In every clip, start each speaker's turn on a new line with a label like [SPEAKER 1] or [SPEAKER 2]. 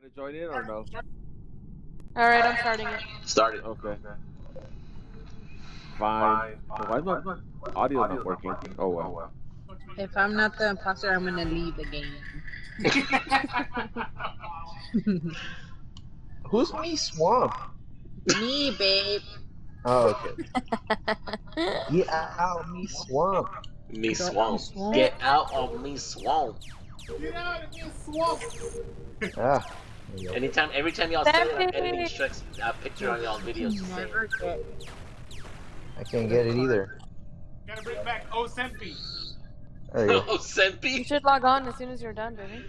[SPEAKER 1] Gonna join in or no?
[SPEAKER 2] All right, I'm starting it.
[SPEAKER 3] Started.
[SPEAKER 1] Okay. Fine. Why is my audio not working? Oh well, well.
[SPEAKER 4] If I'm not the imposter, I'm gonna leave the game.
[SPEAKER 5] Who's me swamp?
[SPEAKER 4] Me, babe.
[SPEAKER 5] Oh, okay. Get out of me swamp.
[SPEAKER 3] Me
[SPEAKER 4] Got
[SPEAKER 3] swamp.
[SPEAKER 4] swamp.
[SPEAKER 3] Get out of me swamp.
[SPEAKER 5] Ah. there you go.
[SPEAKER 3] Anytime, every time y'all say it, I'm editing Shrek's uh, picture on y'all's videos. to say
[SPEAKER 4] Never
[SPEAKER 3] it.
[SPEAKER 4] get.
[SPEAKER 5] I can't get it either.
[SPEAKER 6] Gotta bring back Osempi.
[SPEAKER 5] There you go.
[SPEAKER 3] Oh,
[SPEAKER 2] You should log on as soon as you're done, baby.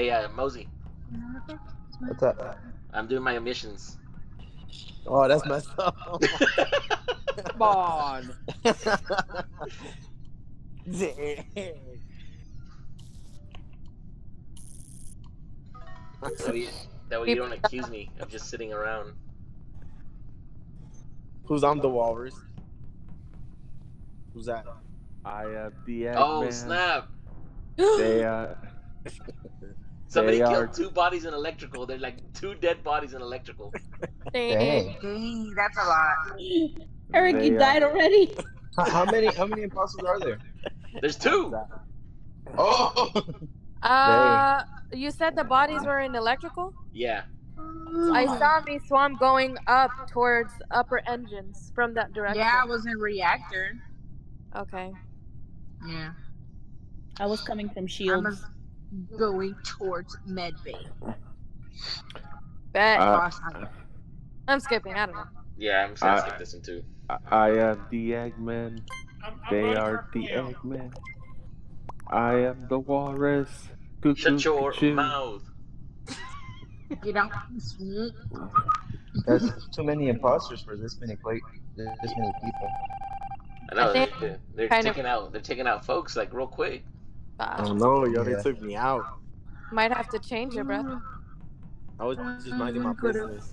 [SPEAKER 3] Hey, uh, Mosey.
[SPEAKER 5] What's up?
[SPEAKER 3] I'm doing my emissions.
[SPEAKER 7] Oh, that's messed up.
[SPEAKER 1] Come on.
[SPEAKER 7] Dang.
[SPEAKER 3] That way, that way you don't accuse me of just sitting around.
[SPEAKER 7] Who's on the walrus? Who's that?
[SPEAKER 1] I am the
[SPEAKER 3] Oh
[SPEAKER 1] Eggman.
[SPEAKER 3] snap!
[SPEAKER 1] They uh,
[SPEAKER 3] Somebody
[SPEAKER 1] They
[SPEAKER 3] killed
[SPEAKER 1] are-
[SPEAKER 3] two bodies in electrical. They're like two dead bodies in electrical.
[SPEAKER 5] Dang.
[SPEAKER 4] Dang, that's a lot.
[SPEAKER 8] Eric,
[SPEAKER 1] They
[SPEAKER 8] you
[SPEAKER 1] are-
[SPEAKER 8] died already.
[SPEAKER 5] How, how many how many imposters are there?
[SPEAKER 3] There's two.
[SPEAKER 5] Oh.
[SPEAKER 2] Uh, you said the bodies were in electrical.
[SPEAKER 3] Yeah.
[SPEAKER 2] I saw me swamp going up towards upper engines from that direction.
[SPEAKER 4] Yeah, I was in reactor.
[SPEAKER 2] Okay.
[SPEAKER 4] Yeah.
[SPEAKER 8] I was coming from
[SPEAKER 4] I
[SPEAKER 8] Shields.
[SPEAKER 4] Was going towards medbay.
[SPEAKER 2] Bet.
[SPEAKER 1] Uh,
[SPEAKER 4] I-
[SPEAKER 2] I'm skipping. I don't know.
[SPEAKER 3] Yeah, I'm just gonna
[SPEAKER 1] Uh,
[SPEAKER 3] skip this one too.
[SPEAKER 1] I, I am the Eggman.
[SPEAKER 6] I'm, I'm
[SPEAKER 1] They are the
[SPEAKER 6] Cleo.
[SPEAKER 1] Eggman. I am the walrus. Cuckoo,
[SPEAKER 3] Shut your
[SPEAKER 1] cuckoo.
[SPEAKER 3] mouth.
[SPEAKER 4] Get out. Swoop.
[SPEAKER 5] That's too many imposters for this many plate this many people.
[SPEAKER 3] I know
[SPEAKER 2] I think
[SPEAKER 3] they're, they're
[SPEAKER 2] kind of-
[SPEAKER 3] taking out they're taking out folks like real quick.
[SPEAKER 2] Uh,
[SPEAKER 7] Oh no, yo,
[SPEAKER 5] Yeah.
[SPEAKER 7] they took me out.
[SPEAKER 2] might have to change it, bro.
[SPEAKER 7] I was just minding my business,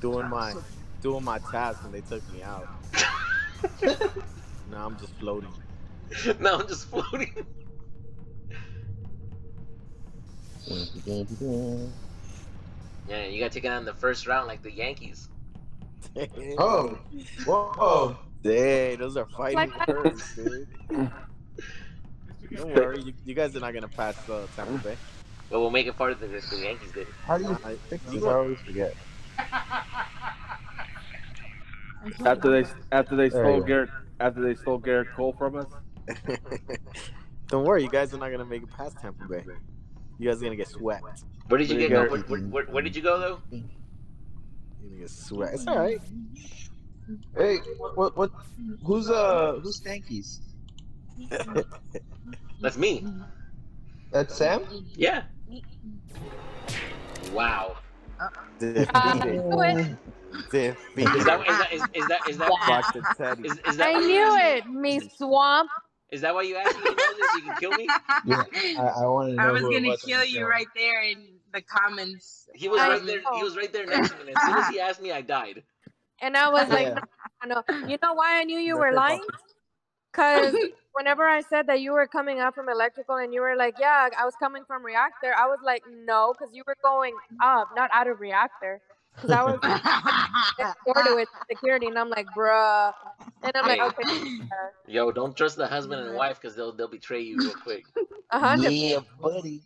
[SPEAKER 7] doing my doing my task, and they took me out. now I'm just floating.
[SPEAKER 3] now I'm just floating. Yeah, you got taken out in the first round like the Yankees.
[SPEAKER 5] Oh. Whoa.
[SPEAKER 7] Dang, those are fighting
[SPEAKER 2] Like-
[SPEAKER 7] words, dude. Don't worry, you, you guys are not gonna pass uh, Tampa Bay.
[SPEAKER 3] But we'll make it farther than the Yankees did.
[SPEAKER 5] How do you
[SPEAKER 7] I,
[SPEAKER 5] fix this? I always forget.
[SPEAKER 1] After they after they
[SPEAKER 5] There
[SPEAKER 1] stole
[SPEAKER 5] you.
[SPEAKER 1] Gerrit after they stole Gerrit Cole from us.
[SPEAKER 7] Don't worry, you guys are not gonna make it past Tampa Bay. You guys are gonna get swept.
[SPEAKER 3] Where did you
[SPEAKER 1] Where
[SPEAKER 3] get
[SPEAKER 1] you
[SPEAKER 3] go?
[SPEAKER 1] go?
[SPEAKER 3] Where, where, where, where did you go though?
[SPEAKER 7] You're gonna get swept. It's alright.
[SPEAKER 5] Hey, what what who's uh who's Stankies?
[SPEAKER 3] That's me.
[SPEAKER 5] That's Sam?
[SPEAKER 3] Yeah. Wow.
[SPEAKER 7] Defeated.
[SPEAKER 2] it.
[SPEAKER 7] Defeated.
[SPEAKER 3] Is that is that is, is that is that
[SPEAKER 7] Watch Teddy.
[SPEAKER 3] is, is that
[SPEAKER 2] I knew it, me swamp.
[SPEAKER 3] Is that why you asked me to know this? You can kill me.
[SPEAKER 5] Yeah, I, I wanted to know
[SPEAKER 4] I was
[SPEAKER 5] who it
[SPEAKER 4] gonna
[SPEAKER 5] was
[SPEAKER 4] kill you
[SPEAKER 5] show.
[SPEAKER 4] right there in the comments.
[SPEAKER 3] He was
[SPEAKER 2] I
[SPEAKER 3] right there. He was right there next to me. And as soon as he asked me, I died.
[SPEAKER 2] And I was like,
[SPEAKER 7] Yeah.
[SPEAKER 2] no, no. You know why I knew you were lying?
[SPEAKER 7] Fault.
[SPEAKER 2] Because whenever I said that you were coming up from electrical and you were like, yeah, I was coming from reactor, I was like, no, because you were going up, not out of reactor. Because I was ordered with security, and I'm like, bruh. And I'm like, okay,
[SPEAKER 3] Yo, don't trust the husband and mm-hmm. wife because they'll they'll betray you real quick.
[SPEAKER 2] a hundred.
[SPEAKER 5] Yeah, buddy.